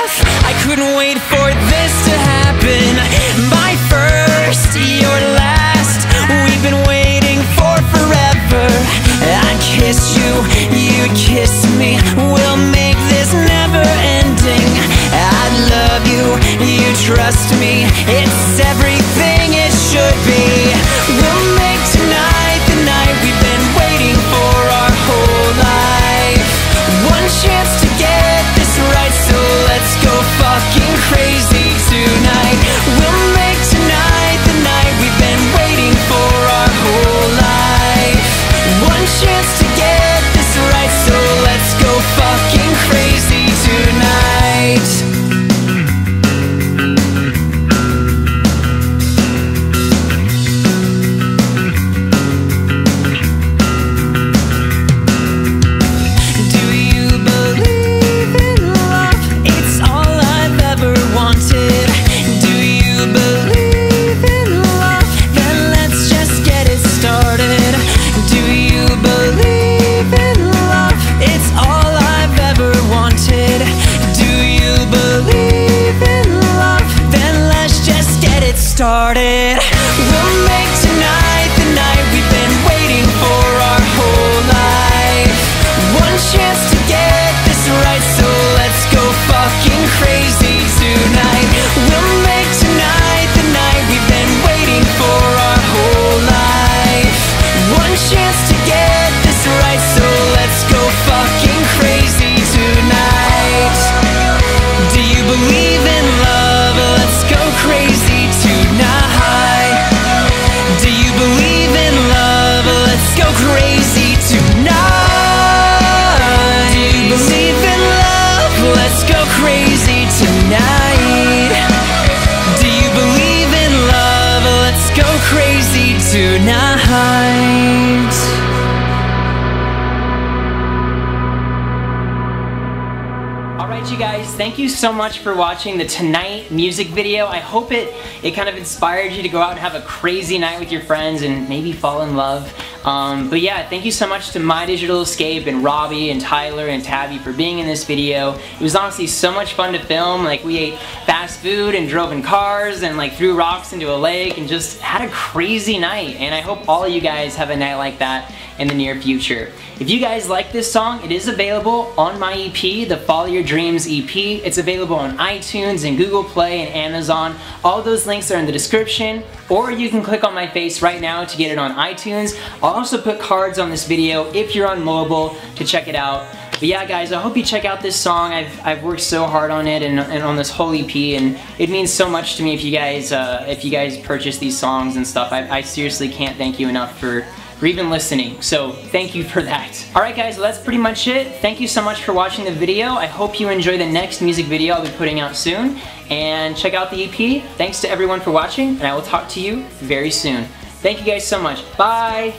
I couldn't wait for thank you so much for watching the Tonight music video. I hope it, it kind of inspired you to go out and have a crazy night with your friends and maybe fall in love. Um, but yeah, thank you so much to My Digital Escape and Robbie and Tyler and Tabby for being in this video. It was honestly so much fun to film. Like we ate fast food and drove in cars and like threw rocks into a lake and just had a crazy night. And I hope all of you guys have a night like that in the near future. If you guys like this song, it is available on my EP, the Follow Your Dreams EP. It's available on iTunes and Google Play and Amazon. All those links are in the description, or you can click on my face right now to get it on iTunes. I'll also put cards on this video if you're on mobile to check it out. But yeah guys, I hope you check out this song. I've, I've worked so hard on it and, and on this whole EP and it means so much to me if you guys uh, if you guys purchase these songs and stuff. I, I seriously can't thank you enough for for even listening. So thank you for that. Alright guys, well, that's pretty much it. Thank you so much for watching the video. I hope you enjoy the next music video I'll be putting out soon. And check out the EP. Thanks to everyone for watching, and I will talk to you very soon. Thank you guys so much. Bye!